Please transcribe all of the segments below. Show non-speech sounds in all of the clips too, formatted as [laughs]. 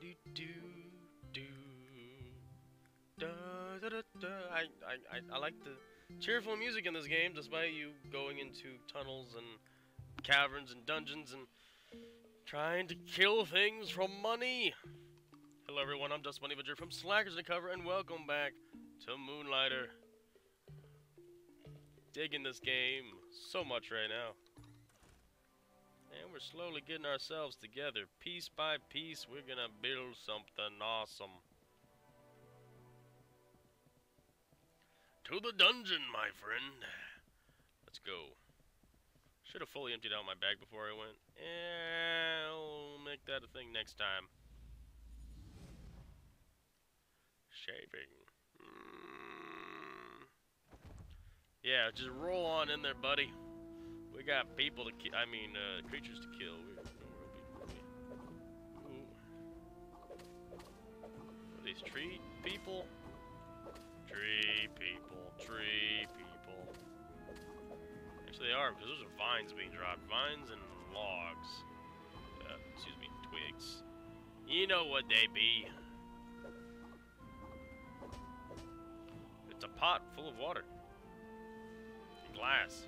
Do do do. Da, da, da, da. I, I, I, like the cheerful music in this game, despite you going into tunnels and caverns and dungeons and trying to kill things from money. Hello everyone, I'm Dust Money from Slackers Undercover, and welcome back to Moonlighter. Digging this game so much right now. And we're slowly getting ourselves together. Piece by piece, we're gonna build something awesome. To the dungeon, my friend. Let's go. Should have fully emptied out my bag before I went. Eh, I'll make that a thing next time. Shaving. Mm. Yeah, just roll on in there, buddy. We got people to kill. I mean, uh, creatures to kill. We, we, Ooh. Are these tree people? Tree people. Tree people. Actually, they are, because those are vines being dropped. Vines and logs. Uh, excuse me, twigs. You know what they be. It's a pot full of water. Glass.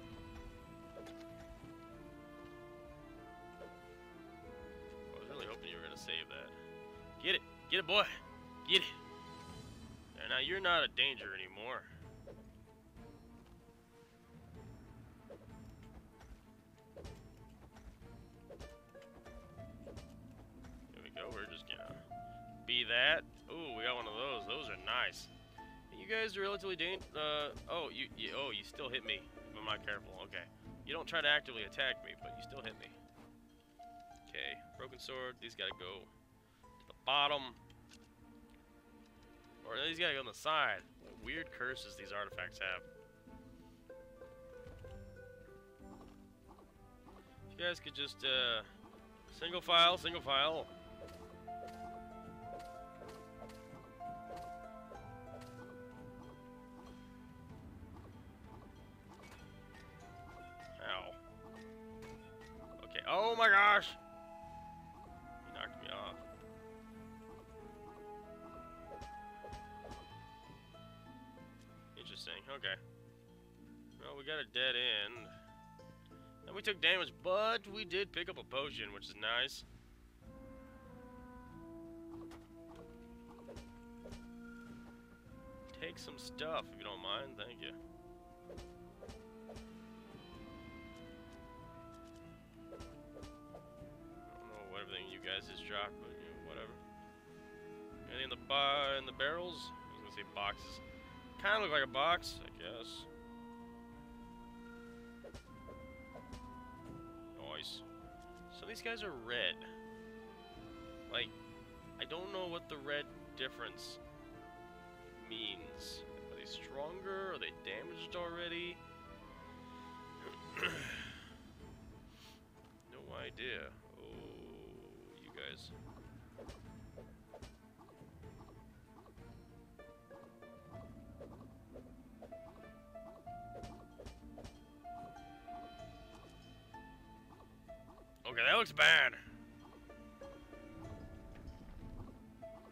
Really hoping you were going to save that. Get it! Get it, boy! Get it! There, now you're not a danger anymore. There we go, we're just gonna be that. Ooh, we got one of those. Those are nice. You guys are relatively dang- uh, oh, you, you, oh, you still hit me if I'm not careful. Okay. You don't try to actively attack me, but you still hit me. Okay, broken sword, these gotta go to the bottom. Or these gotta go on the side. What weird curses these artifacts have. If you guys could just, uh, single file, single file. Ow. Okay, oh my gosh! Okay. Well, we got a dead end. And we took damage, but we did pick up a potion, which is nice. Take some stuff, if you don't mind, thank you. I don't know what everything you guys has dropped, but you know, whatever. Anything in the bar in the barrels? I was gonna say boxes. Kind of look like a box, I guess. Nice. So these guys are red. Like, I don't know what the red difference means. Are they stronger? Are they damaged already? [clears throat] no idea. Oh, you guys. Okay, that looks bad.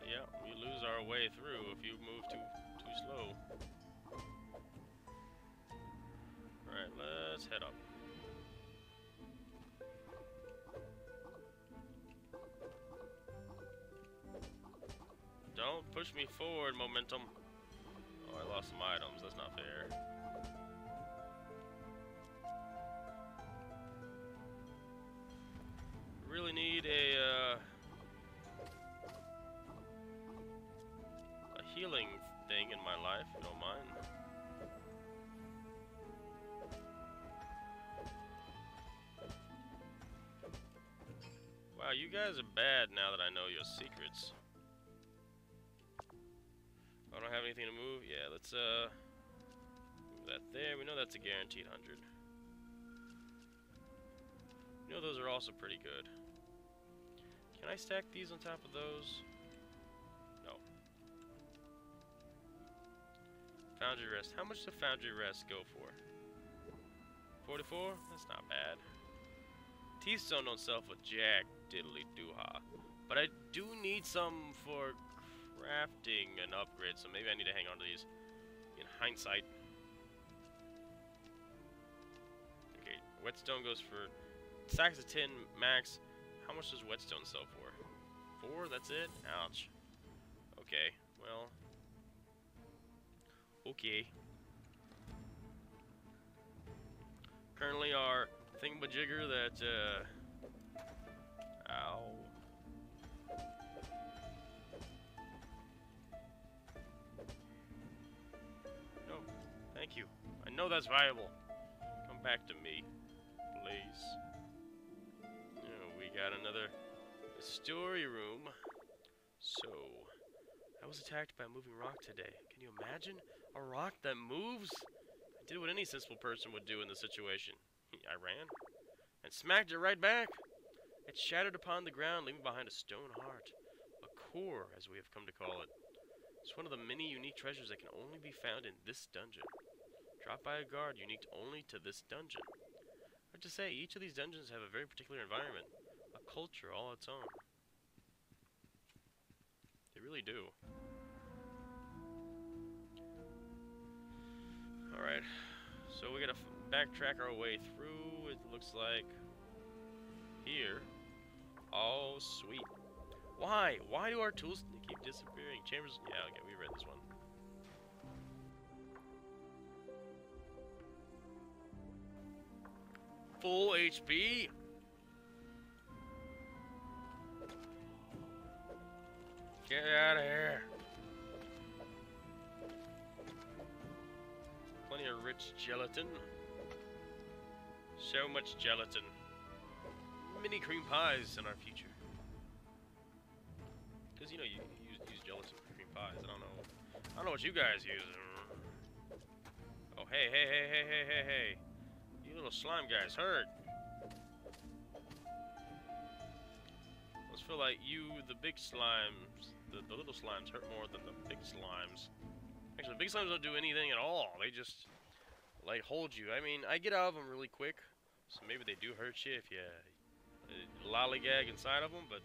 Yeah, we lose our way through if you move too too slow. Alright, let's head up. Don't push me forward, momentum. Oh, I lost some items. That's not fair. You guys are bad now that I know your secrets. I don't have anything to move. Yeah, let's uh move that there. We know that's a guaranteed 100. You know those are also pretty good. Can I stack these on top of those? No. Foundry Rest. How much does Foundry Rest go for? 44? That's not bad. Teeth Stone don't sell for jack diddly doo-ha. But I do need some for crafting an upgrade, so maybe I need to hang on to these in hindsight. Okay, whetstone goes for stacks of tin max. How much does whetstone sell for? Four? That's it? Ouch. Okay, well. Okay. Currently our thingamajigger that, uh... know that's viable. Come back to me, please. We got another story room. So, I was attacked by a moving rock today. Can you imagine? A rock that moves? I did what any sensible person would do in this situation. I ran and smacked it right back. It shattered upon the ground, leaving behind a stone heart. A core, as we have come to call it. It's one of the many unique treasures that can only be found in this dungeon. Dropped by a guard unique only to this dungeon. Hard to say, each of these dungeons have a very particular environment, a culture all its own. They really do. Alright, so we gotta backtrack our way through, it looks like, here. Oh, sweet. Why? Why do our tools keep disappearing? Chambers, yeah, okay, we read this one. Full HP? Get out of here. Plenty of rich gelatin. So much gelatin. Mini cream pies in our future. Because, you know, you, you use, use gelatin for cream pies. I don't know. I don't know what you guys use. Oh, hey, hey, hey, hey, hey, hey, hey. Little slime guys hurt. I just feel like you, the big slimes, the, the little slimes hurt more than the big slimes. Actually, the big slimes don't do anything at all. They just, like, hold you. I mean, I get out of them really quick, so maybe they do hurt you if you uh, lollygag inside of them, but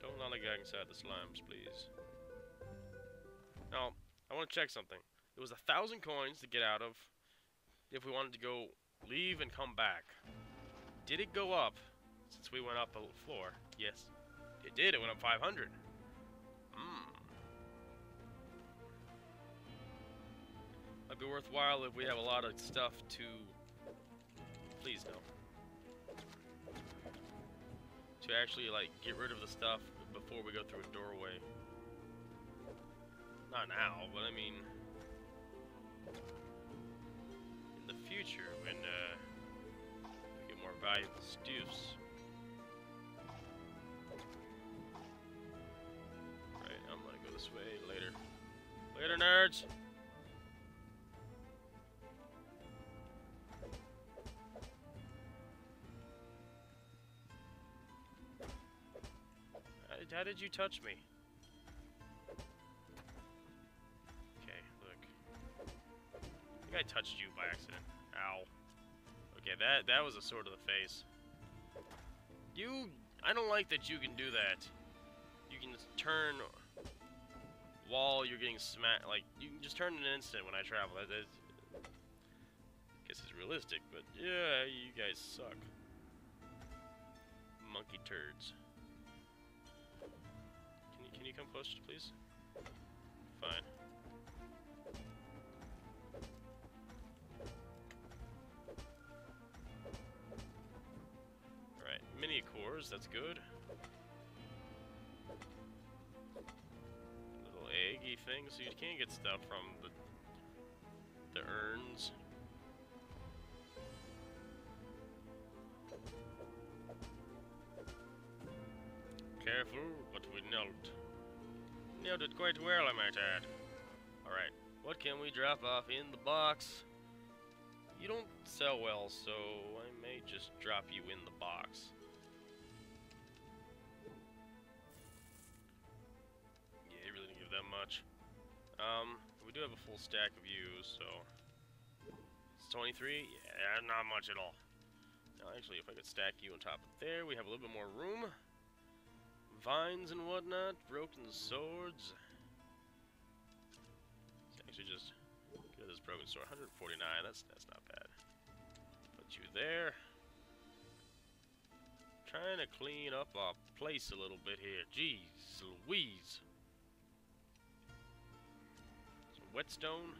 don't lollygag inside the slimes, please. Now, I want to check something. It was a thousand coins to get out of if we wanted to go leave and come back. Did it go up since we went up a floor? Yes. It did. It went up 500. Hmm. Might be worthwhile if we have a lot of stuff to... Please no. To actually, like, get rid of the stuff before we go through a doorway. Not now, but I mean... future, when, uh... We get more valuable stuffs. Right, I'm gonna go this way later. Later, nerds! How did, how did you touch me? Okay, look. I think I touched you by accident. Ow. Okay, that that was a sword to the face. You, I don't like that you can do that. You can just turn while you're getting smacked. Like you can just turn in an instant when I travel. That I guess it's realistic, but yeah, you guys suck. Monkey turds. Can you can you come closer, please? Fine. Cores, that's good. Little eggy thing, so you can get stuff from the the urns. Careful, but we nailed. Nailed it quite well, I might add. Alright, what can we drop off in the box? You don't sell well, so I may just drop you in the box. Much. Um, we do have a full stack of you, so... It's 23? Yeah, not much at all. Now, actually, if I could stack you on top of there, we have a little bit more room. vines and whatnot, broken swords. Let's actually just get this broken sword. 149. That's that's not bad. Put you there. Trying to clean up our place a little bit here. Jeez Louise. Whetstone.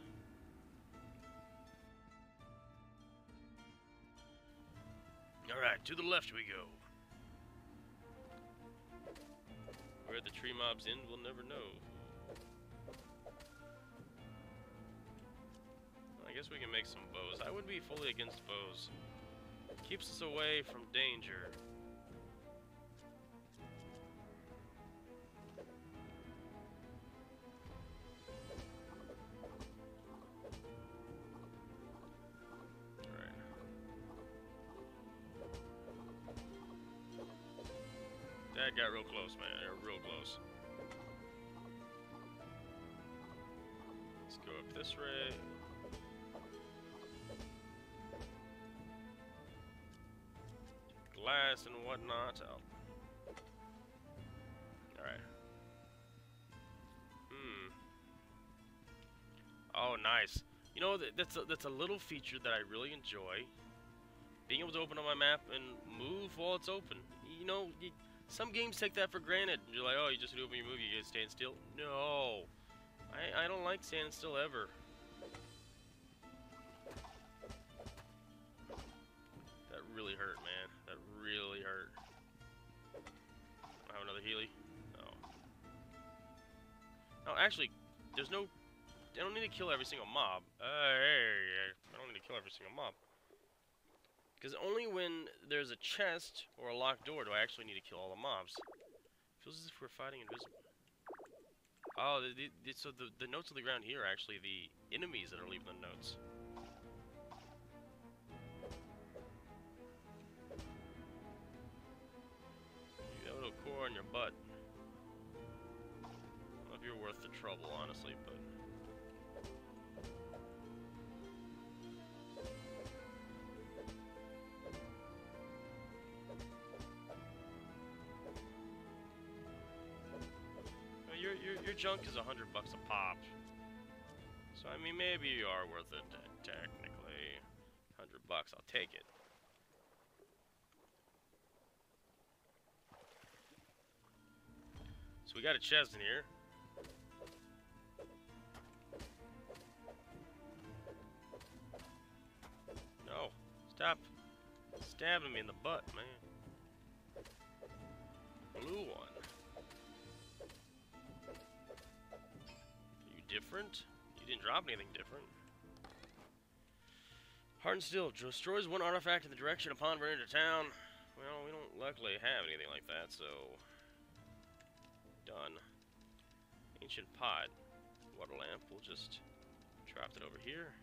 Alright, to the left we go. Where the tree mobs end, we'll never know. I guess we can make some bows. I would be fully against bows. Keeps us away from danger. That got real close, man. They were real close. Let's go up this way. Glass and whatnot. Oh. Alright. Hmm. Oh, nice. You know, that's a, that's a little feature that I really enjoy. Being able to open up my map and move while it's open. You know, you, some games take that for granted. You're like, oh, you just open your move, you get stand still. No. I, I don't like standing still ever. That really hurt, man. That really hurt. I have another Healy? No. No, actually, there's no... I don't need to kill every single mob. Uh, I don't need to kill every single mob. Because only when there's a chest or a locked door do I actually need to kill all the mobs. Feels as if we're fighting invisible. Oh, the, the, the- so the, the notes on the ground here are actually the enemies that are leaving the notes. You got a little core on your butt. I don't know if you're worth the trouble, honestly, but... Your, junk is a hundred bucks a pop. So, I mean, maybe you are worth it, technically. Hundred bucks, I'll take it. So we got a chest in here. No, stop stabbing me in the butt, man. Blue one. Different? You didn't drop anything different. Hardened Steel destroys one artifact in the direction upon running to town. Well, we don't luckily have anything like that, so done. Ancient pot. Water lamp. We'll just drop it over here.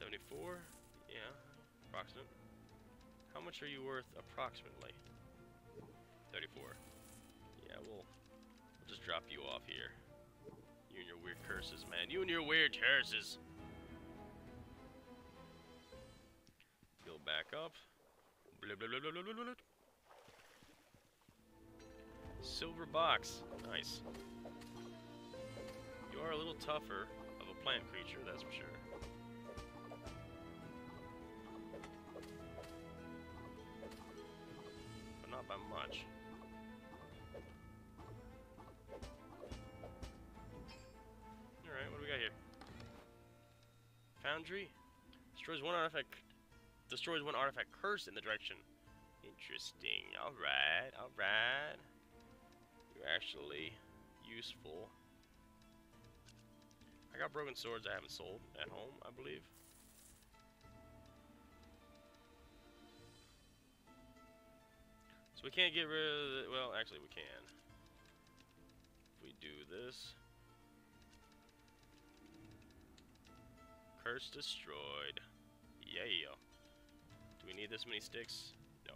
74. Yeah, approximate. How much are you worth approximately? 34. Yeah, we'll, we'll just drop you off here. You and your weird curses, man. You and your weird curses. Build back up. Blah, blah, blah. Silver box. Nice. You are a little tougher of a plant creature, that's for sure. But not by much. Foundry? Destroys one artifact destroys one artifact curse in the direction. Interesting. Alright, alright. You're actually useful. I got broken swords I haven't sold at home, I believe. So we can't get rid of the, well, actually we can. If we do this. Curse destroyed. Yeah. Do we need this many sticks? No.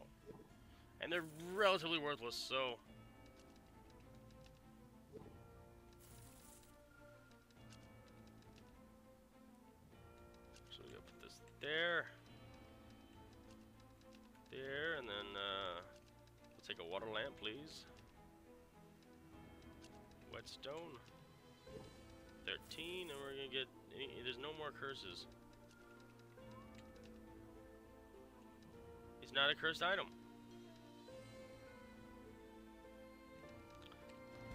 And they're relatively worthless, so... So we gotta put this there. There, and then, uh... Let's take a water lamp, please. whetstone. 13, and we're gonna get. Any, there's no more curses. It's not a cursed item.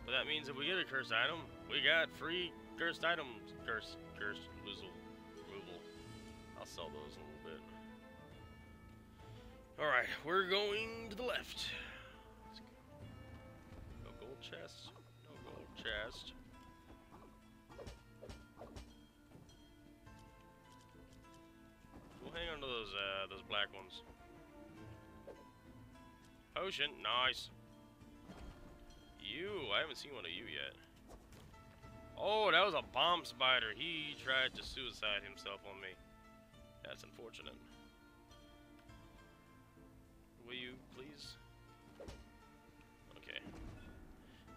But that means if we get a cursed item, we got free cursed items. Curse, cursed, loozle, removal. I'll sell those in a little bit. Alright, we're going to the left. No gold chest. No gold chest. We'll hang on to those, uh, those black ones. Potion, nice. You, I haven't seen one of you yet. Oh, that was a bomb spider. He tried to suicide himself on me. That's unfortunate. Will you please? Okay.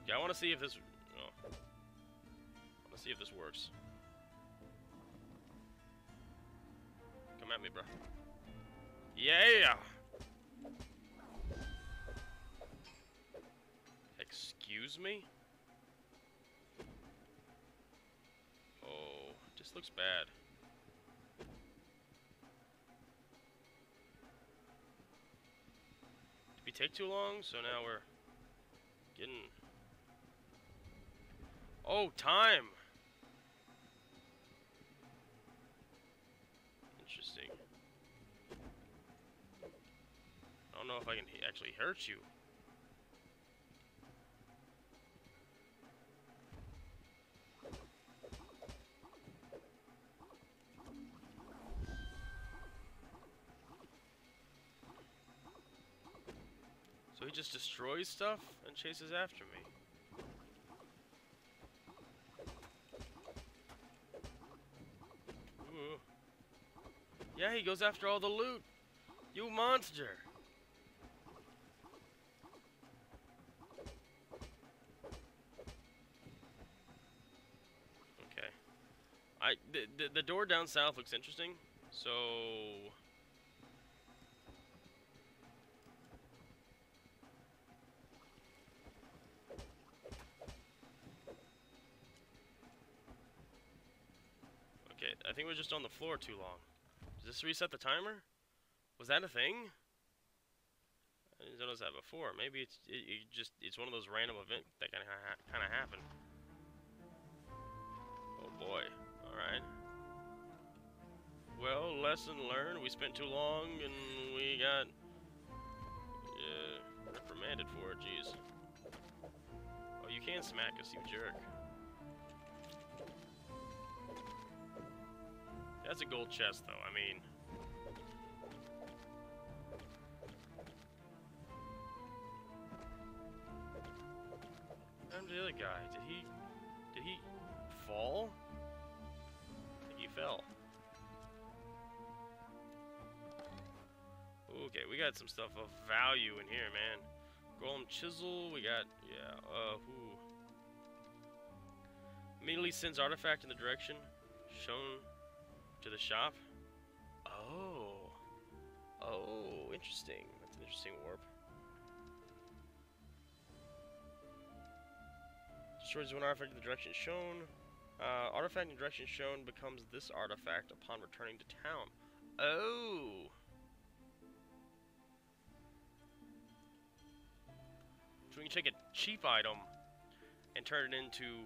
Yeah, I want to see if this. Oh. I want to see if this works. At me, bro. Yeah. Excuse me? Oh, just looks bad. Did we take too long? So now we're getting... Oh, time! Don't know if I can actually hurt you. So he just destroys stuff and chases after me. Ooh. Yeah, he goes after all the loot. You monster. I the, the, the door down south looks interesting. So Okay, I think we're just on the floor too long. Does this reset the timer? Was that a thing? I didn't notice that before. Maybe it's it, it just it's one of those random events that kind of ha kind of happen. Lesson learned. We spent too long and we got uh, reprimanded for it. Jeez. Oh, you can smack us, you jerk. That's a gold chest, though. I mean... got some stuff of value in here, man. Golem chisel, we got, yeah, uh? Immediately sends artifact in the direction shown to the shop? Oh. Oh, interesting. That's an interesting warp. Destroys one artifact in the direction shown. Uh, artifact in the direction shown becomes this artifact upon returning to town. Oh! So we can take a cheap item and turn it into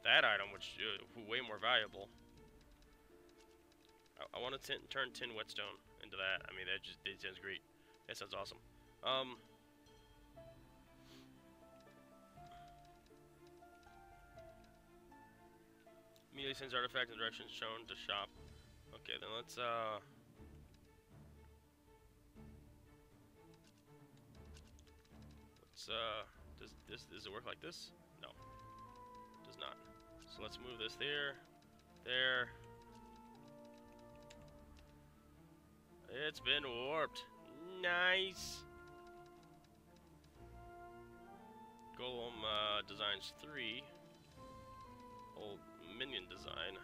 that item, which uh, way more valuable. I, I want to turn tin whetstone into that. I mean, that just that sounds great. That sounds awesome. Um. Immediately sends artifact in directions shown to shop. Okay, then let's uh. Let's uh. Does this does it work like this? No, does not. So let's move this there, there. It's been warped. Nice. Golem uh, Designs 3. Old minion design.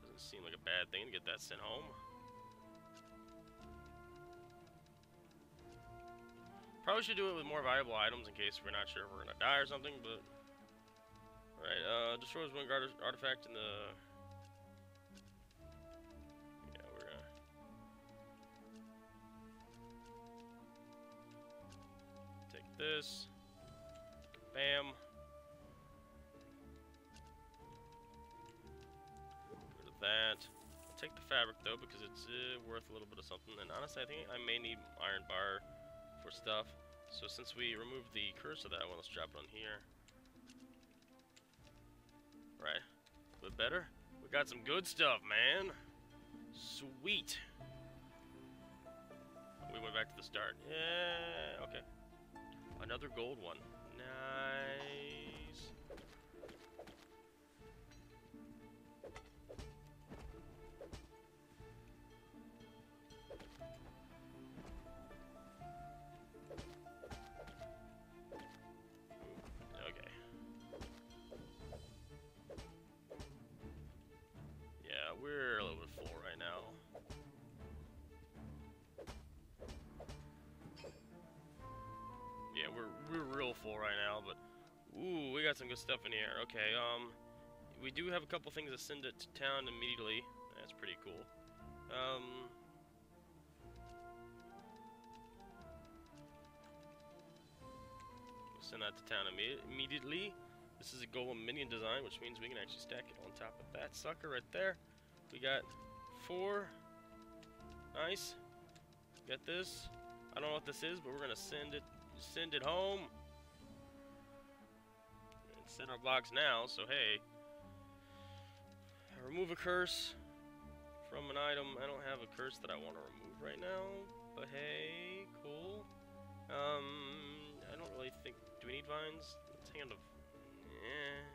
Doesn't seem like a bad thing to get that sent home. Probably should do it with more valuable items in case we're not sure if we're gonna die or something, but... Alright, uh, destroys one artifact in the... Yeah, we're gonna... Take this. Bam. Rid of that. Take the fabric though because it's uh, worth a little bit of something. And honestly, I think I may need iron bar for stuff. So since we removed the curse of that one, let's drop it on here. Right. A bit better. We got some good stuff, man. Sweet. We went back to the start. Yeah, okay. Another gold one. Nice. Right now, but ooh, we got some good stuff in here. Okay, um, we do have a couple things to send it to town immediately. That's pretty cool. Um. we'll Send that to town imme immediately. This is a golem minion design, which means we can actually stack it on top of that sucker right there. We got four. Nice. Got this. I don't know what this is, but we're gonna send it send it home. Send our blocks now, so hey. Remove a curse from an item. I don't have a curse that I want to remove right now, but hey, cool. Um, I don't really think. Do we need vines? Let's hang on to. Yeah.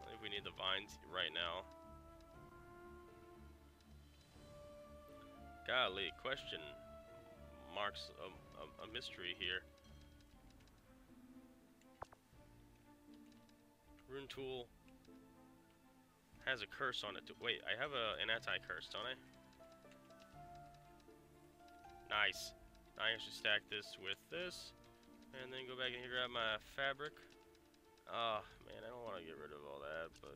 I think we need the vines right now. Golly, question marks a, a, a mystery here. Rune tool has a curse on it. Too. Wait, I have a, an anti-curse, don't I? Nice. I should stack this with this, and then go back and grab my fabric. Oh, man, I don't want to get rid of all that, but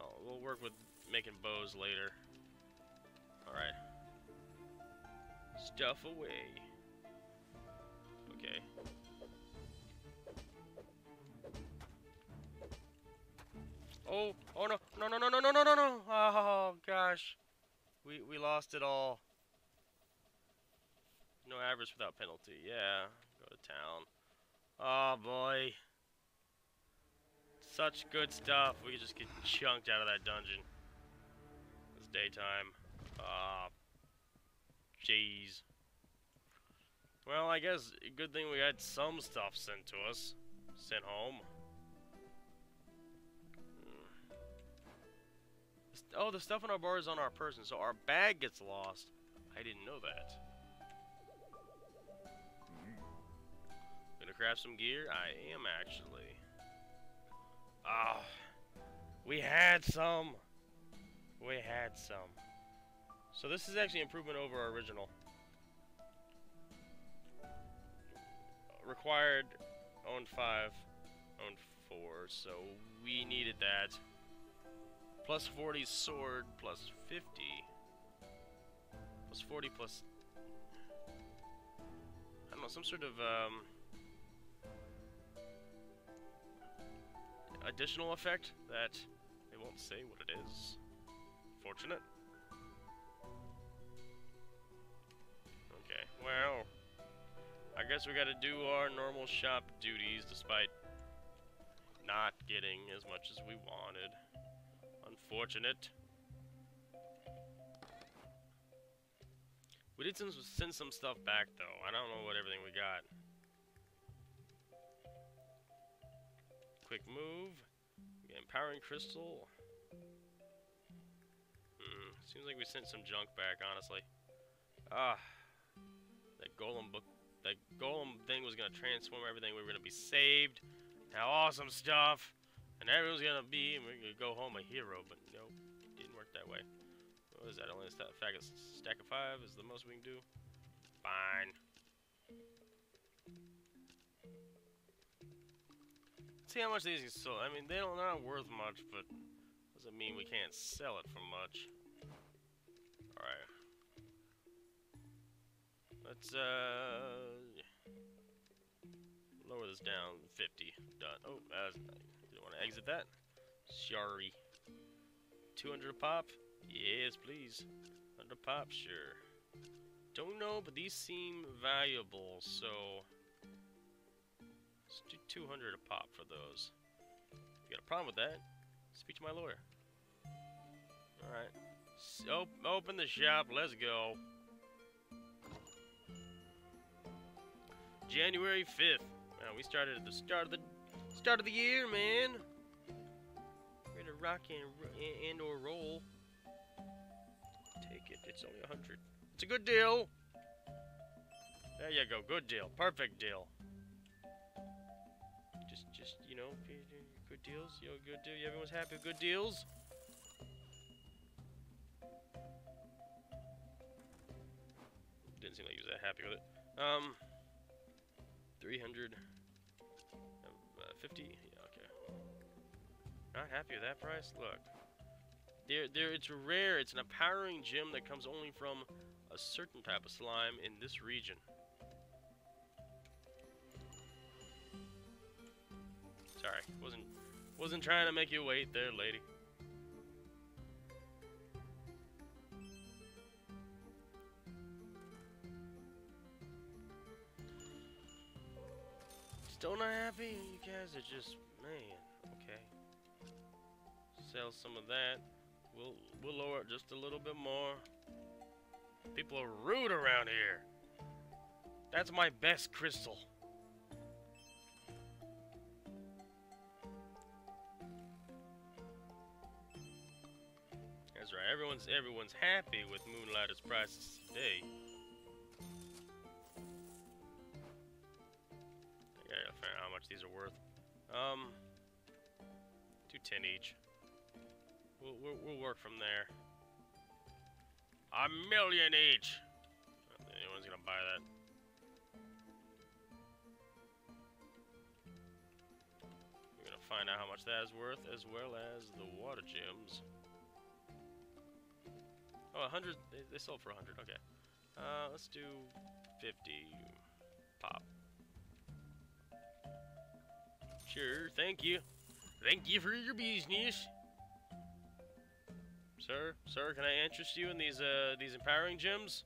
oh, we'll work with making bows later. All right. Stuff away. Okay. Oh, oh no, no, no, no, no, no, no, no, no! Oh gosh, we we lost it all. No average without penalty. Yeah, go to town. Oh boy, such good stuff. We could just get chunked out of that dungeon. It's daytime. Ah, uh, jeez. Well, I guess good thing we had some stuff sent to us, sent home. Oh, the stuff in our bar is on our person, so our bag gets lost. I didn't know that. Gonna craft some gear? I am actually. Ah, oh, we had some. We had some. So this is actually improvement over our original. Required, owned 5, owned 4, so we needed that. Plus 40 sword, plus 50. Plus 40 plus... I don't know, some sort of, um... Additional effect that they won't say what it is. Fortunate. Okay, well, I guess we gotta do our normal shop duties despite not getting as much as we wanted. Unfortunate. We did some, send some stuff back though. I don't know what everything we got. Quick move. Empowering crystal. Hmm. Seems like we sent some junk back, honestly. Ah. That golem book, that golem thing was gonna transform everything. We were gonna be saved. Now, awesome stuff! And everyone's gonna be, and we're gonna go home a hero. But nope, didn't work that way. What is that? Only a stack of, stack of five is the most we can do. Fine. See how much these get sold. I mean, they don't, they're not worth much, but doesn't mean we can't sell it for much. Alright. Let's, uh... Lower this down. 50. Done. Oh, that's... Didn't want to exit that. Sorry. 200 a pop? Yes, please. 100 pop? Sure. Don't know, but these seem valuable, so... Let's do 200 a pop for those. If you got a problem with that, speak to my lawyer. Alright. So, open the shop, let's go. January 5th. Man, we started at the start of the start of the year, man. Ready to rock and, and or roll. Take it. It's only a hundred. It's a good deal. There you go. Good deal. Perfect deal. Just, just you know, good deals. Know, good deal. Everyone's happy with good deals. Didn't seem like he was that happy with it. Um, 300. Uh, 50? Yeah, okay. Not happy with that price? Look. There, there, it's rare. It's an empowering gem that comes only from a certain type of slime in this region. Sorry, wasn't wasn't trying to make you wait there, lady. Still not happy? You guys are just man. Okay. Sell some of that. We'll we'll lower it just a little bit more. People are rude around here. That's my best crystal. That's right. Everyone's everyone's happy with Moonlighter's prices today. These are worth. Um, two ten each. We'll, we'll, we'll work from there. A million each. Anyone's gonna buy that. We're gonna find out how much that is worth, as well as the water gems. Oh, 100. They, they sold for 100. Okay. Uh, let's do 50 pop. Sure. Thank you. Thank you for your business. Sir, sir, can I interest you in these uh these empowering gems?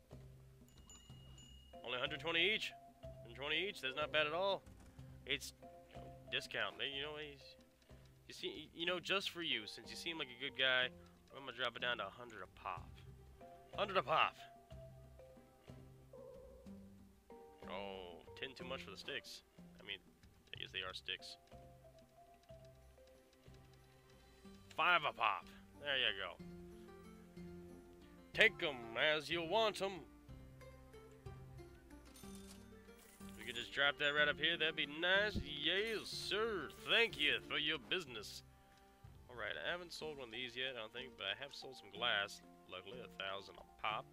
Only 120 each. 120 each. That's not bad at all. It's discount. You know, you see, you know, just for you, since you seem like a good guy, I'm gonna drop it down to 100 a pop. 100 a pop. Oh, 10 too much for the sticks. Guess they are sticks. Five a pop. There you go. Take them as you want them. We could just drop that right up here. That'd be nice. Yes, sir. Thank you for your business. Alright, I haven't sold one of these yet, I don't think, but I have sold some glass. Luckily, a thousand a pop.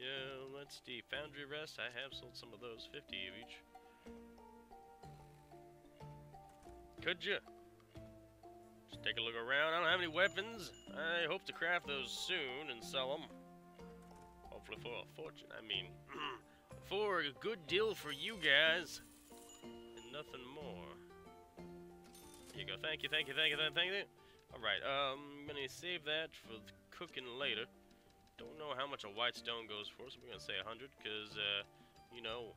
Yeah, let's see. Foundry rest, I have sold some of those. 50 of each. Could you? Just take a look around. I don't have any weapons. I hope to craft those soon and sell them. Hopefully for a fortune. I mean, [clears throat] for a good deal for you guys. And nothing more. Here you go. Thank you, thank you, thank you, thank you. Alright, um, I'm gonna save that for cooking later. Don't know how much a white stone goes for, so we're gonna say 100, because, uh, you know,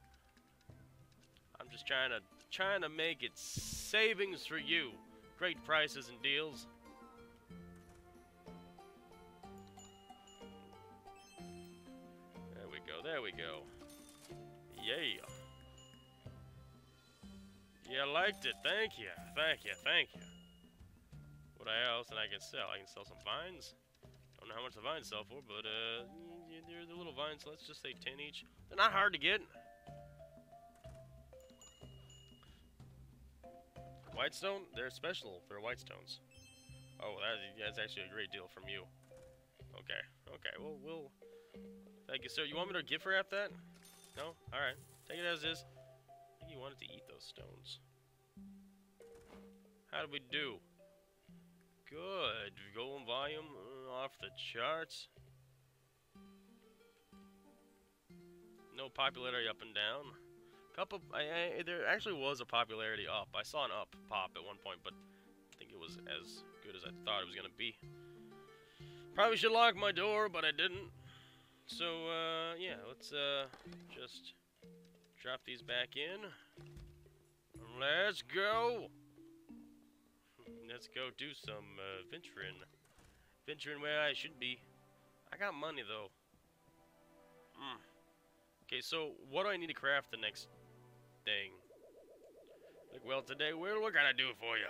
I'm just trying to, trying to make it savings for you. Great prices and deals. There we go, there we go. Yeah. Yeah, liked it. Thank you, thank you, thank you. What else and I can sell? I can sell some vines. Don't know how much the vines sell for, but uh, they're the little vines. So let's just say 10 each. They're not hard to get. Whitestone? They're special. They're whitestones. Oh, that, that's actually a great deal from you. Okay, okay. Well, we'll. Thank you, sir. You want me to gift wrap that? No? Alright. Take it as is. I think he wanted to eat those stones. How did we do? Good. Golden volume uh, off the charts. No popularity up and down. Couple. I, I, there actually was a popularity up. I saw an up pop at one point, but I think it was as good as I thought it was gonna be. Probably should lock my door, but I didn't. So uh, yeah, let's uh, just drop these back in. Let's go. Let's go do some uh, venturing. Venturing where I should be. I got money though. Hmm. Okay, so what do I need to craft the next thing? Like, well, today we're, we're gonna do for you.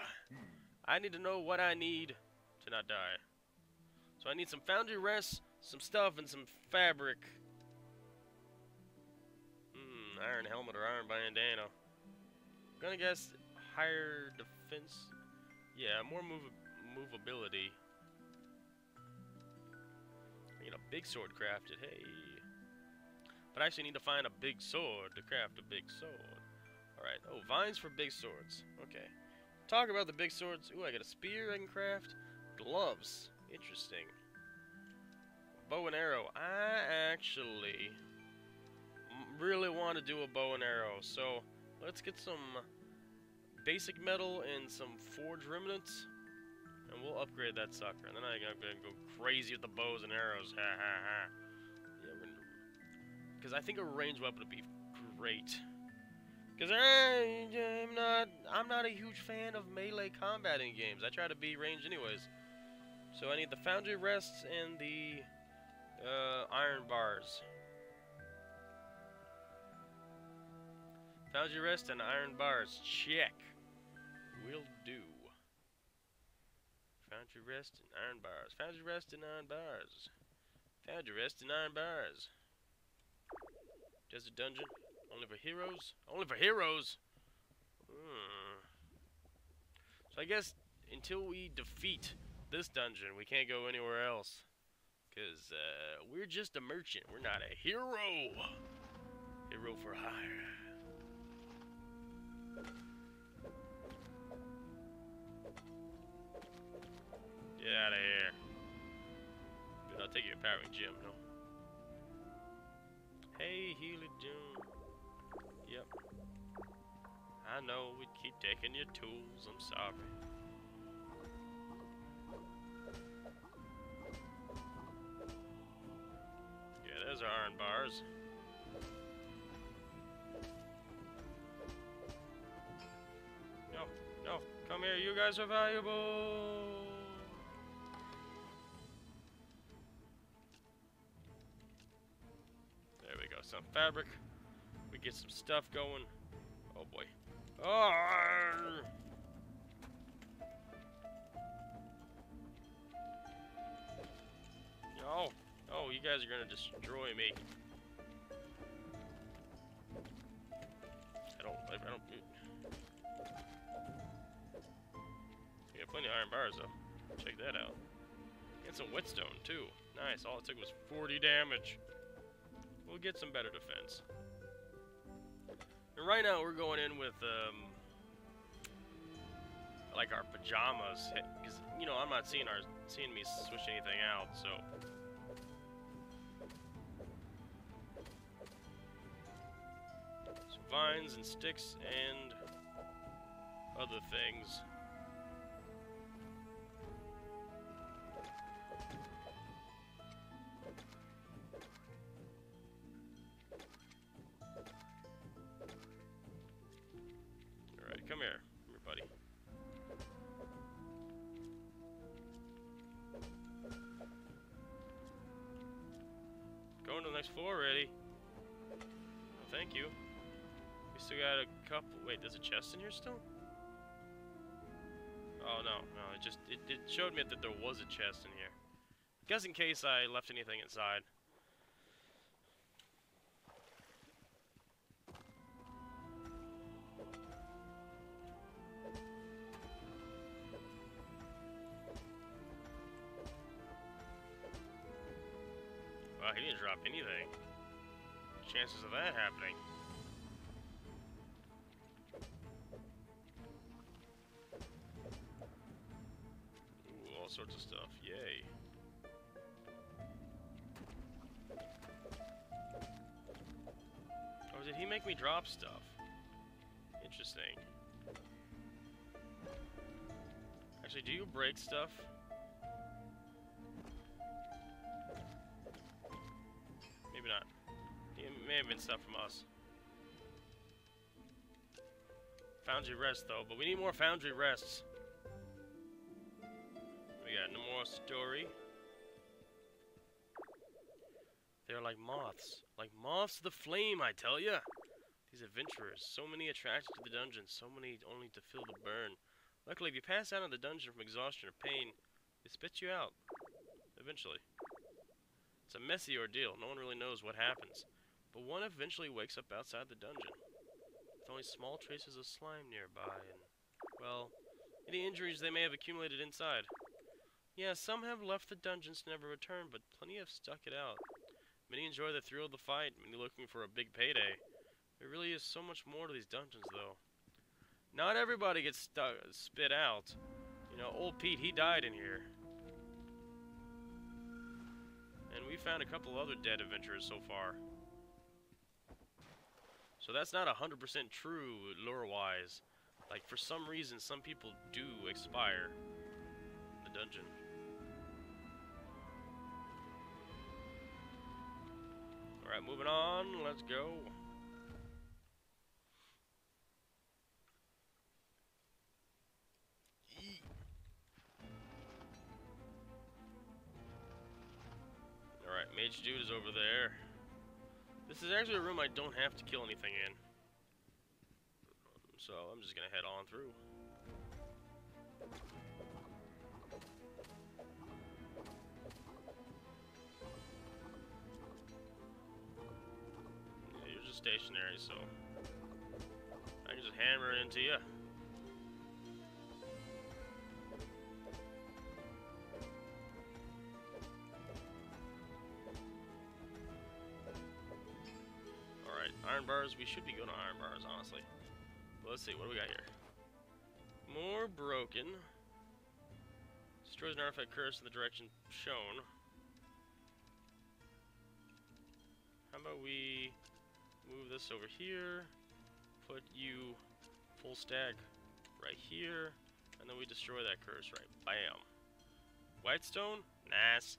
I need to know what I need to not die. So I need some foundry rests, some stuff, and some fabric. Hmm, iron helmet or iron bandana. Gonna guess higher defense. Yeah, more move movability. I need a big sword crafted. Hey. But I actually need to find a big sword to craft a big sword. Alright. Oh, vines for big swords. Okay. Talk about the big swords. Ooh, I got a spear I can craft. Gloves. Interesting. Bow and arrow. I actually really want to do a bow and arrow. So, let's get some basic metal and some forge remnants. And we'll upgrade that sucker. And then I'm to go crazy with the bows and arrows. Ha ha ha. Because I think a ranged weapon would be great. Because I'm not, I'm not a huge fan of melee combat in games. I try to be ranged anyways. So I need the foundry rests and the uh, iron bars. Foundry rest and iron bars. Check. Will do. Foundry rest and iron bars. Foundry rest and iron bars. Foundry rest and iron bars. Desert dungeon. Only for heroes? Only for heroes? Hmm. So I guess until we defeat this dungeon, we can't go anywhere else. Because uh, we're just a merchant. We're not a hero. Hero for hire. Get out of here. Good, I'll take you to Powering Gym, no? Hey, Healy June. Yep. I know we keep taking your tools. I'm sorry. Yeah, there's iron bars. No, no, come here. You guys are valuable. There we go, some fabric. Get some stuff going. Oh boy. Oh! No. Oh, you guys are gonna destroy me. I don't. I don't. We got plenty of iron bars though. Check that out. And some whetstone too. Nice. All it took was 40 damage. We'll get some better defense. Right now we're going in with, um, like our pajamas, because, you know, I'm not seeing our, seeing me switch anything out, so. Some vines and sticks and other things. PS4 ready. Thank you. We still got a couple. Wait, there's a chest in here still? Oh, no, no. It just it, it showed me that there was a chest in here. Just in case I left anything inside. Chances of that happening? Ooh, all sorts of stuff. Yay. Oh, did he make me drop stuff? Interesting. Actually, do you break stuff? May have been stuff from us. Foundry rest, though, but we need more foundry rests. We got no more story. They're like moths. Like moths to the flame, I tell ya! These adventurers, so many attracted to the dungeon, so many only to feel the burn. Luckily, if you pass out of the dungeon from exhaustion or pain, they spit you out. Eventually. It's a messy ordeal. No one really knows what happens. But one eventually wakes up outside the dungeon. With only small traces of slime nearby and, well, any injuries they may have accumulated inside. Yeah, some have left the dungeons to never return, but plenty have stuck it out. Many enjoy the thrill of the fight, many looking for a big payday. There really is so much more to these dungeons, though. Not everybody gets stuck, spit out. You know, old Pete, he died in here. And we found a couple other dead adventurers so far. So that's not 100% true lore-wise. Like, for some reason, some people do expire the dungeon. Alright, moving on. Let's go. Alright, Mage Dude is over there. This is actually a room I don't have to kill anything in. So I'm just gonna head on through. Yeah, you're just stationary, so I can just hammer it into you. Iron bars. We should be good on iron bars, honestly. But let's see, what do we got here? More broken. Destroys an artifact curse in the direction shown. How about we move this over here, put you full stack right here, and then we destroy that curse right. Bam. Whetstone? Nice.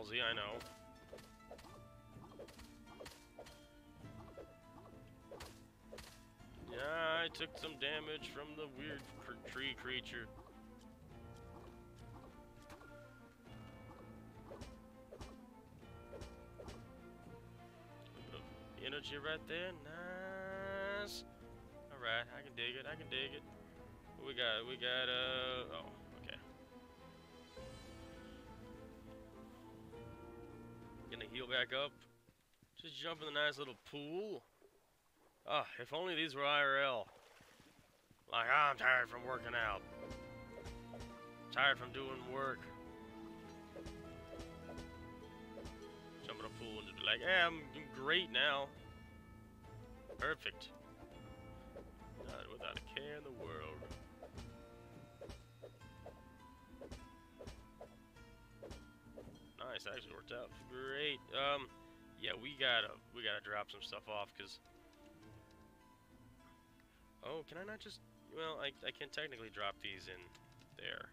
Ballsy, I know. Yeah, I took some damage from the weird cr tree creature. Energy right there, nice. All right, I can dig it. I can dig it. We got? We got uh oh, Gonna heal back up. Just jump in the nice little pool. Ah, if only these were IRL. Like, I'm tired from working out. Tired from doing work. Jump in a pool and just be like, yeah, I'm great now. Perfect. Not without a care in the world. Nice, actually worked out great. Um, yeah, we gotta we gotta drop some stuff off because. Oh, can I not just? Well, I I can technically drop these in there.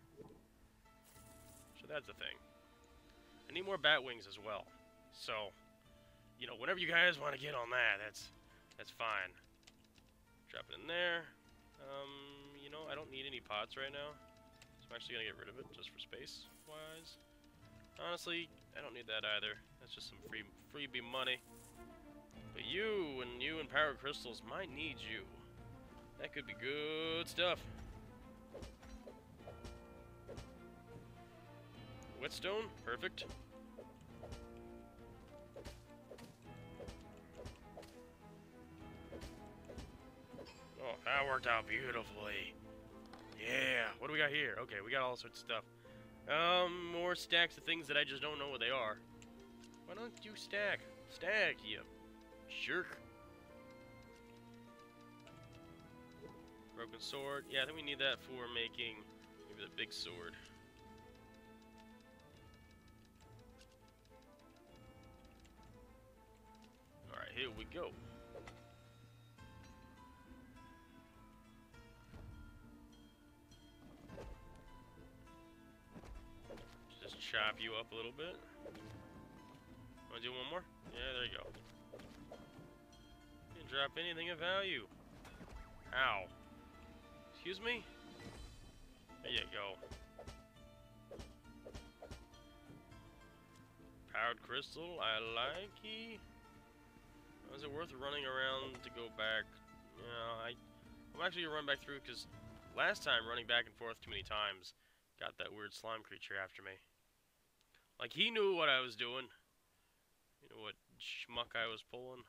So that's the thing. I need more bat wings as well. So, you know, whenever you guys want to get on that, that's that's fine. Drop it in there. Um, you know, I don't need any pots right now. I'm actually gonna get rid of it just for space wise. Honestly, I don't need that either. That's just some free freebie money. But you and you and power crystals might need you. That could be good stuff. Whetstone, perfect. Oh, that worked out beautifully. Yeah, what do we got here? Okay, we got all sorts of stuff. Um, more stacks of things that I just don't know what they are. Why don't you stack? Stack, you jerk. Broken sword. Yeah, I think we need that for making maybe the big sword. Alright, here we go. Chop you up a little bit. Wanna do one more? Yeah, there you go. Didn't drop anything of value. Ow. Excuse me? There you go. Powered crystal, I like -y. Was it worth running around to go back? Yeah, I, I'm actually gonna run back through because last time running back and forth too many times got that weird slime creature after me. Like he knew what I was doing. You know what schmuck I was pulling.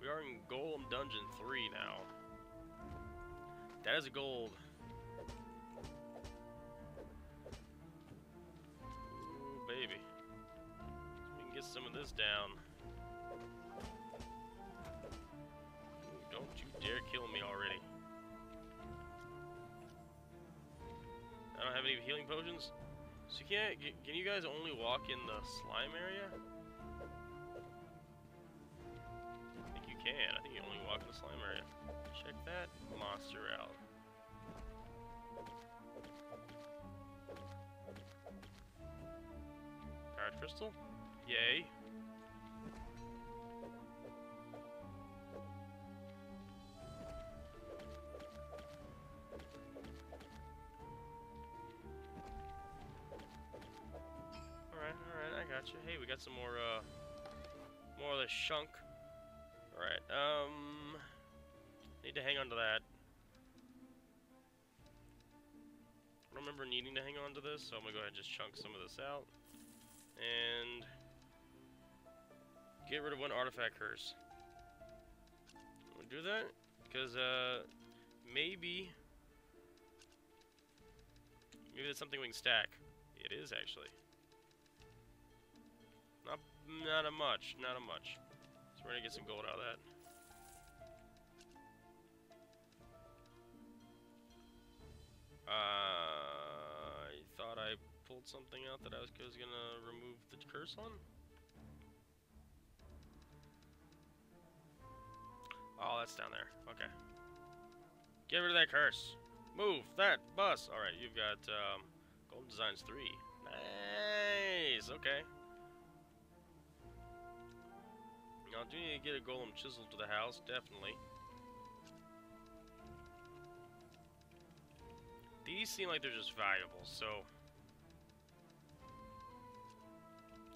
We are in Golem Dungeon 3 now. That is a gold. Ooh, baby. we can get some of this down. Ooh, don't you dare kill me already. I don't have any healing potions. So you can't, can you guys only walk in the slime area? I think you can. I think you only walk in the slime area. Check that monster out. Powered crystal? Yay. Alright, I got you. Hey, we got some more, uh, more of the shunk. Alright, um, need to hang on to that. I don't remember needing to hang on to this, so I'm gonna go ahead and just chunk some of this out. And get rid of one artifact curse. I'm gonna do that, because, uh, maybe, maybe that's something we can stack. It is, actually. Not, a much, not a much. So we're gonna get some gold out of that. Uh, I thought I pulled something out that I was, gonna remove the curse on. Oh, that's down there. Okay. Get rid of that curse. Move that bus. All right, you've got um, Golden Designs three. Nice. Okay. Now, do you need to get a golem chisel to the house? Definitely. These seem like they're just valuable, so...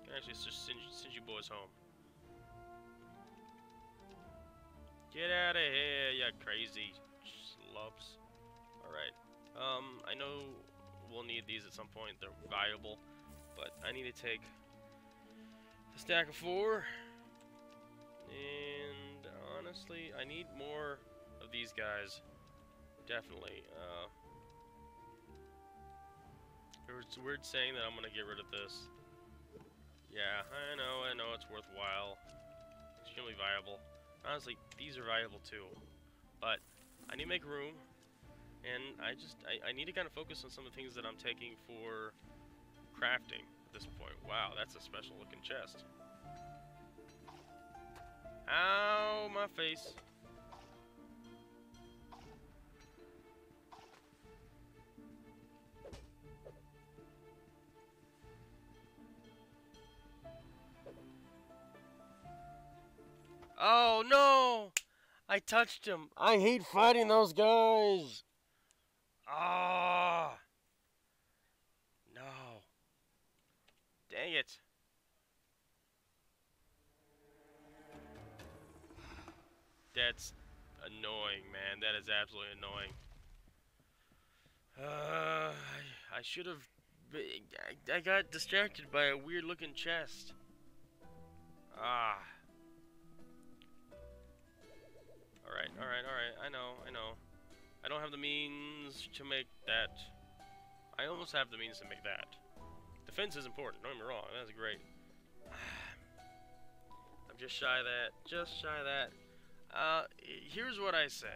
Can actually just send, send you boys home. Get out of here, you crazy slubs. Alright. Um, I know we'll need these at some point. They're valuable. But I need to take a stack of four. And honestly, I need more of these guys. Definitely. Uh, it's weird saying that I'm gonna get rid of this. Yeah, I know, I know it's worthwhile. Extremely viable. Honestly, these are valuable too. But I need to make room. And I just, I, I need to kind of focus on some of the things that I'm taking for crafting at this point. Wow, that's a special looking chest. Ow, my face. Oh no! I touched him. I hate fighting those guys. Ah. No. Dang it. That's annoying, man. That is absolutely annoying. Uh, I, should have... I, I got distracted by a weird-looking chest. Ah. Alright, alright, alright. I know, I know. I don't have the means to make that. I almost have the means to make that. Defense is important, don't get me wrong, that's great. [sighs] I'm just shy of that, just shy of that. Uh, here's what I say.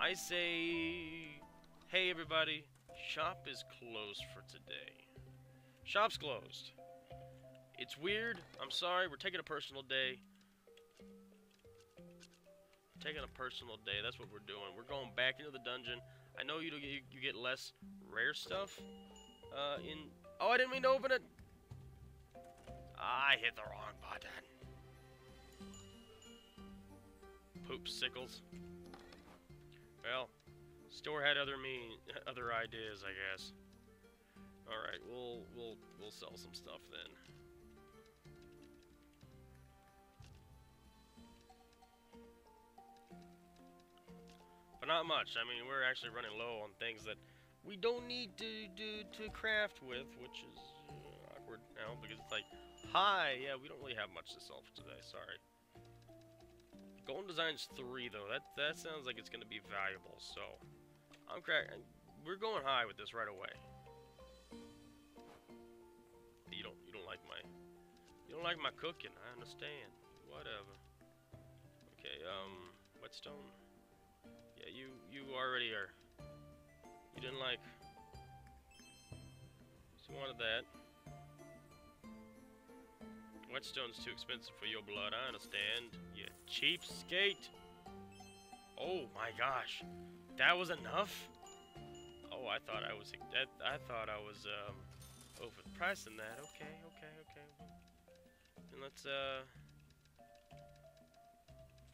I say, hey everybody, shop is closed for today. Shop's closed. It's weird. I'm sorry. We're taking a personal day. Taking a personal day. That's what we're doing. We're going back into the dungeon. I know you you, you get less rare stuff. Uh, in oh, I didn't mean to open it. I hit the wrong button. Poop sickles. Well, store had other mean other ideas, I guess. All right, we'll we'll we'll sell some stuff then. But not much. I mean, we're actually running low on things that we don't need to do to craft with, which is uh, awkward now because it's like, hi, yeah, we don't really have much to sell for today. Sorry. Golden Designs 3 though, that that sounds like it's gonna be valuable. So, I'm cracking. We're going high with this right away. You don't you don't like my you don't like my cooking. I understand. Whatever. Okay, um, whetstone. Yeah, you you already are. You didn't like. You wanted that. Whetstone's too expensive for your blood. I understand. You cheapskate. Oh my gosh, that was enough. Oh, I thought I was. That, I thought I was. Um, overpricing that. Okay, okay, okay. And let's, uh,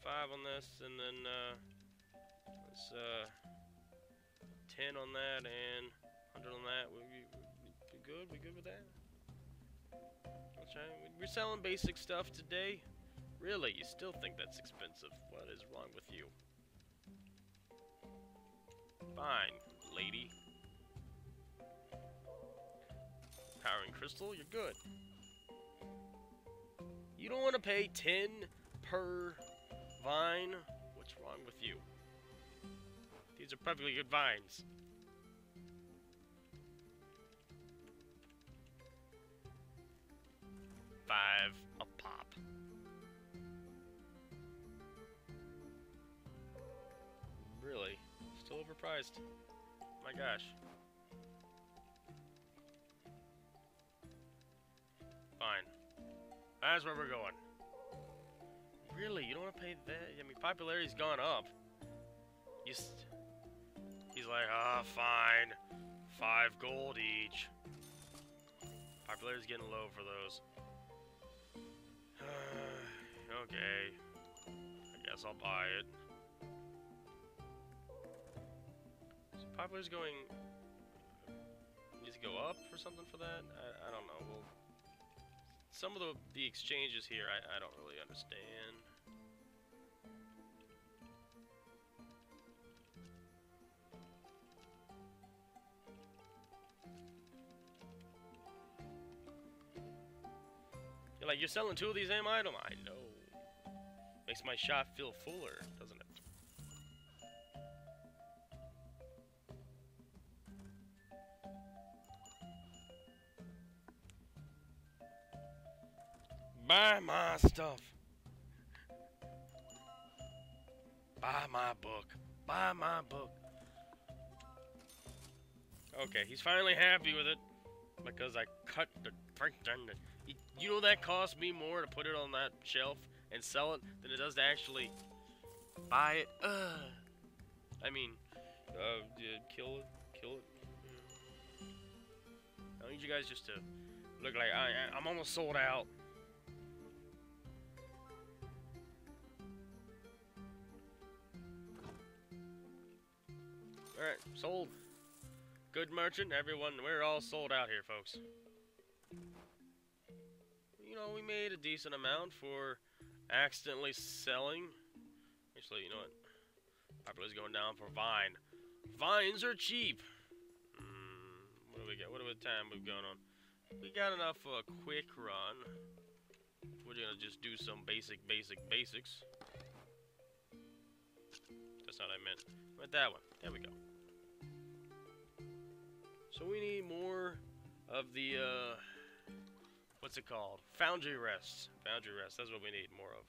five on this, and then, uh, let's, uh, ten on that, and hundred on that. We, we, we good? We good with that? We're selling basic stuff today. Really? You still think that's expensive? What is wrong with you? Fine, lady. Powering Crystal, you're good. You don't want to pay 10 per vine? What's wrong with you? These are perfectly good vines. Five a pop. Really? Still overpriced. My gosh. Fine. That's where we're going. Really? You don't want to pay that? I mean, popularity's gone up. You He's like, ah, oh, fine. Five gold each. Popularity's getting low for those. Okay. I guess I'll buy it. So popularity's going... Needs to go up or something for that? I, I don't know. We'll some of the, the exchanges here I, I don't really understand. You're like, you're selling two of these M item? I know. Makes my shop feel fuller, doesn't it? Buy my stuff. Buy my book. Buy my book. Okay, he's finally happy with it because I cut the. You know that cost me more to put it on that shelf and sell it than it does to actually buy it. Ugh. I mean, uh, kill it, kill it. I need you guys just to look like I, I'm almost sold out. Alright, sold. Good merchant, everyone. We're all sold out here, folks. You know, we made a decent amount for accidentally selling. Actually, you know what? Popular's going down for Vine. Vines are cheap. Mm, what do we got? What the time we've gone on? We got enough for a quick run. We're gonna just do some basic, basic, basics. That's not what I meant. I meant that one. There we go. So we need more of the, uh, what's it called? Foundry rests. Foundry rests. That's what we need more of.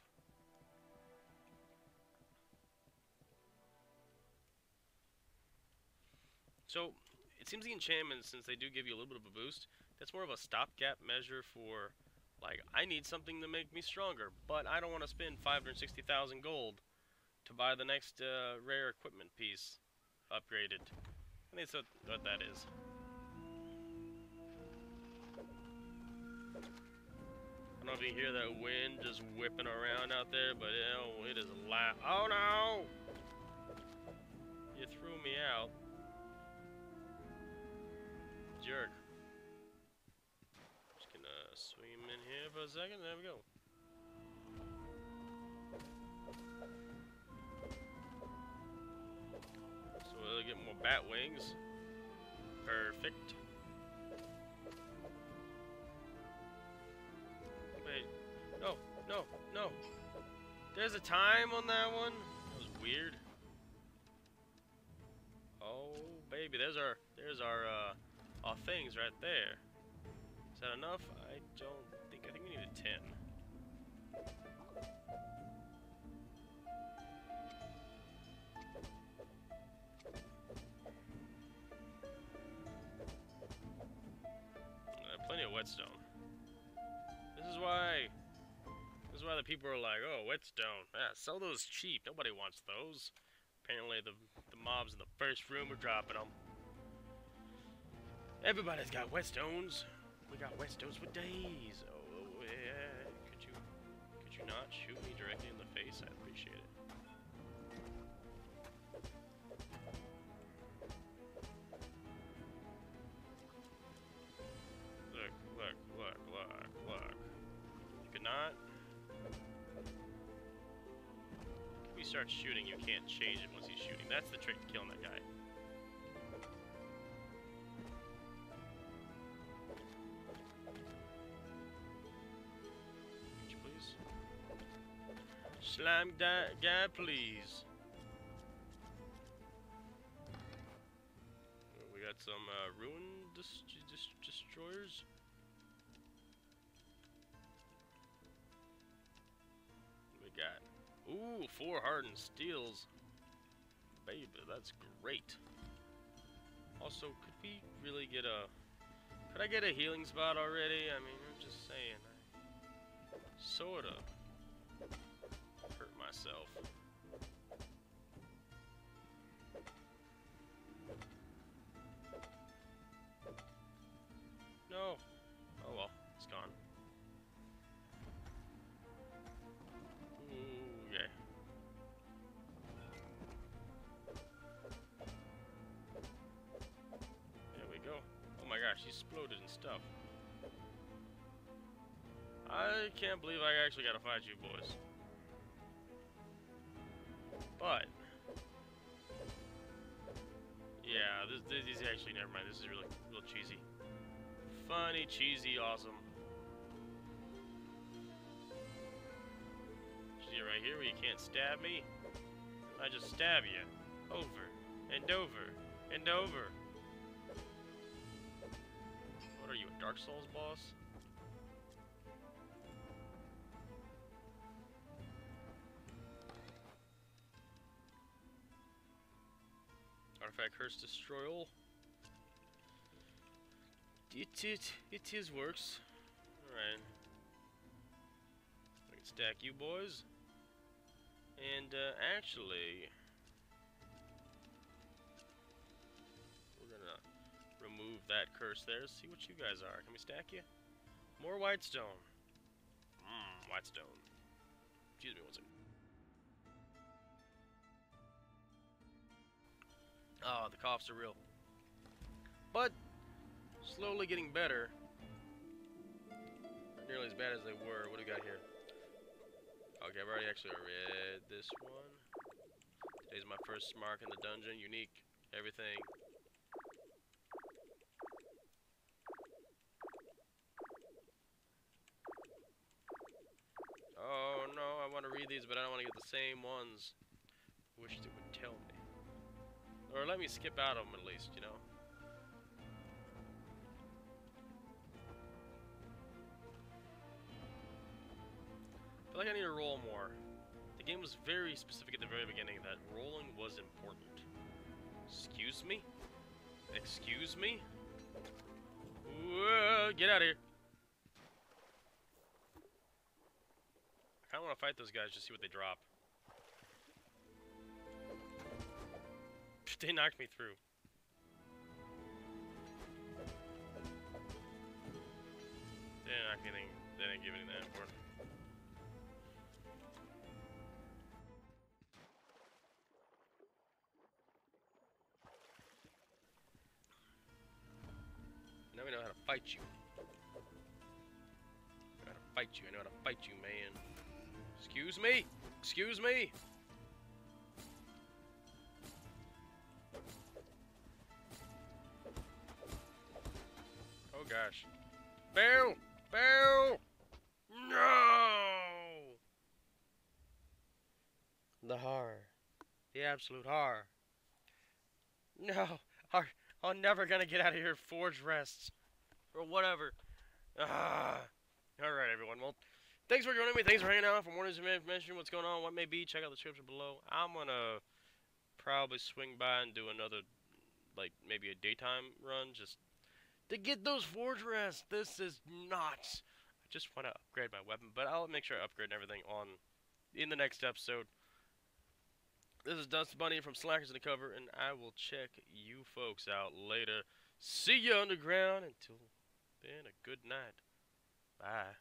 So, it seems the enchantments, since they do give you a little bit of a boost, that's more of a stopgap measure for, like, I need something to make me stronger, but I don't want to spend 560,000 gold to buy the next uh, rare equipment piece upgraded. I think that's what, what that is. Don't know if you hear that wind just whipping around out there, but it is loud. Oh no! You threw me out jerk. Just gonna swim in here for a second. There we go. So we'll get more bat wings. Perfect. No, no, no. There's a time on that one? That was weird. Oh, baby. There's our, there's our, uh, all things right there. Is that enough? I don't think. I think we need a 10. Uh, plenty of whetstone. This is why. This is why the people are like, "Oh, whetstone. Yeah, sell those cheap. Nobody wants those." Apparently, the the mobs in the first room are dropping them. Everybody's got whetstones. We got whetstones for days. Oh yeah. Could you could you not shoot me directly in the face? I'd appreciate it. Look, look, look, look, look. You could not. If we start shooting, you can't change it once he's shooting. That's the trick to killing that guy. Slime that guy, please. We got some uh, ruin dis dis destroyers. Ooh four hardened steels. Baby, that's great. Also, could we really get a? Could I get a healing spot already? I mean, I'm just saying. Sorta hurt myself. Exploded and stuff. I can't believe I actually gotta fight you boys. But yeah, this, this is actually never mind. This is really real cheesy, funny, cheesy, awesome. See right here where you can't stab me? I just stab you over and over and over. What are you, a Dark Souls boss? Artifact Curse Destroy All. It, it, it is works. Alright. I can stack you boys. And, uh, actually... remove that curse there. See what you guys are. Can we stack you? More whetstone. Mmm, whetstone. Excuse me one second. Oh, ah, the coughs are real. But, slowly getting better. Nearly as bad as they were. What do we got here? Okay, I've already actually read this one. Today's my first mark in the dungeon. Unique. Everything. Oh no, I want to read these, but I don't want to get the same ones. wish it would tell me. Or let me skip out of them at least, you know? I feel like I need to roll more. The game was very specific at the very beginning that rolling was important. Excuse me? Excuse me? Whoa, get out of here. I kinda wanna fight those guys, just see what they drop. [laughs] They knocked me through. They didn't knock anything, they didn't give anything important. Now we know how to fight you. I know how to fight you. I know how to fight you, man. Excuse me. Excuse me. Oh gosh. Bow! Bow! No! The horror. The absolute horror. No. Our, I'm never gonna get out of here forge rests. Or whatever. Ah. Alright, everyone. Well, thanks for joining me. Thanks for hanging out. For more information, what's going on, what may be, check out the description below. I'm gonna probably swing by and do another, like, maybe a daytime run, just to get those forge rests. This is nuts. I just want to upgrade my weapon, but I'll make sure I upgrade everything on in the next episode. This is Dust Bunny from Slackers Undercover, and I will check you folks out later. See you underground. Until then, a good night. Bye.